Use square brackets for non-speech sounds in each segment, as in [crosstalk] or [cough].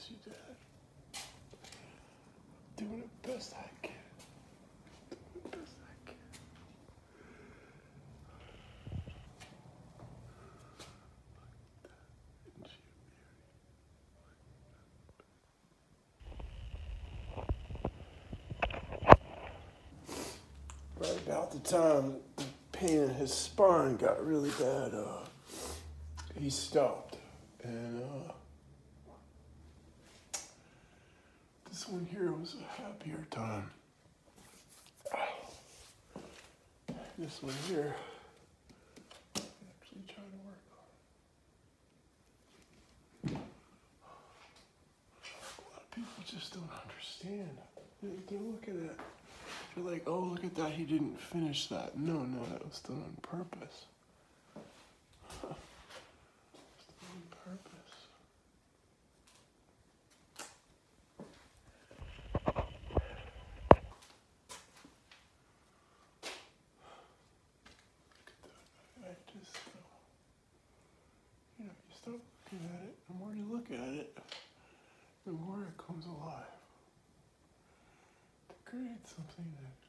miss you, Dad. Doing the best I can. Right about the time the pain in his spine got really bad, uh, he stopped. And uh, this one here was a happier time. This one here, actually trying to work on. A lot of people just don't understand. They're, looking at, they're like, oh, look at that, he didn't finish that. No, no, that was done on purpose. It's [laughs] done on purpose. Uh, you know, you start looking at it, the more you look at it, the more it comes alive. To create something that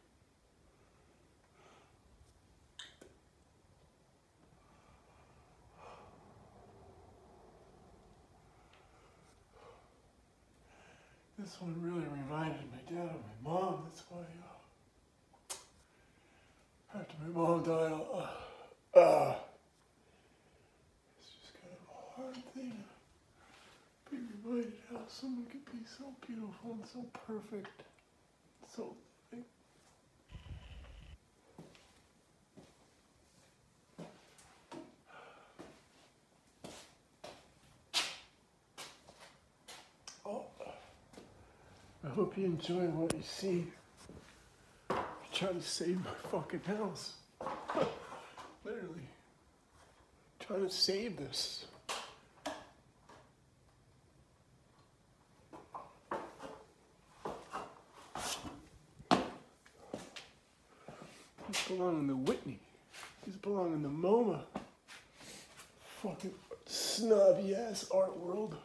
This one really reminded my dad of my mom. That's why, uh, after my mom died, uh, uh, it's just kind of a hard thing to be reminded how someone could be so beautiful and so perfect, so. Oh. I hope you enjoy what you see. I'm trying to save my fucking house. Literally. trying to save this. These belong to Whitney. These belong to MoMA. Fucking snobby ass art world.